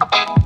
you